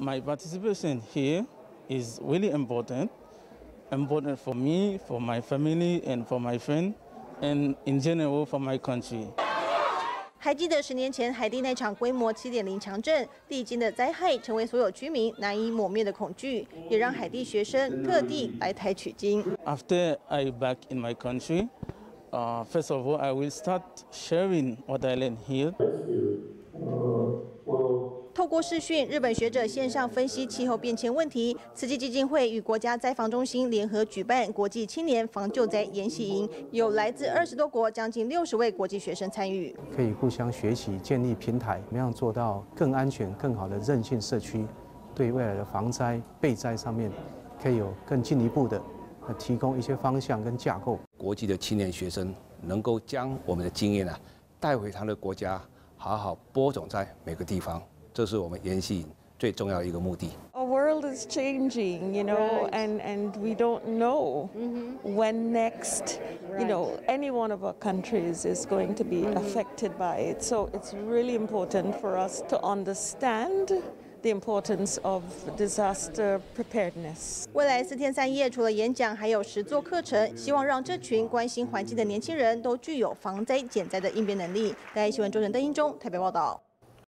my participation here is really important, important for me, for my family, and for my friend, and in general for my country. 还记得十年前海地那场规模七点零强震，历经的灾害成为所有居民难以抹灭的恐惧，也让海地学生特地来台取经。After I back in my country, uh, first of all, I will start sharing what I learned here. 透过视讯，日本学者线上分析气候变迁问题。慈济基金会与国家灾防中心联合举办国际青年防救灾研习营，有来自二十多国、将近六十位国际学生参与。可以互相学习，建立平台，怎么样做到更安全、更好的韧性社区？对未来的防灾备灾上面，可以有更进一步的提供一些方向跟架构。国际的青年学生能够将我们的经验啊带回他的国家，好好播种在每个地方。这是我们研习最重要的一个目的。Our world is changing, you know, and and we don't know when next, you know, any one of our countries is going to be affected by it. So it's really important for us to understand. The importance of disaster preparedness. 未来四天三夜，除了演讲，还有十座课程，希望让这群关心环境的年轻人都具有防灾减灾的应变能力。在，新闻周晨邓英中台北报道。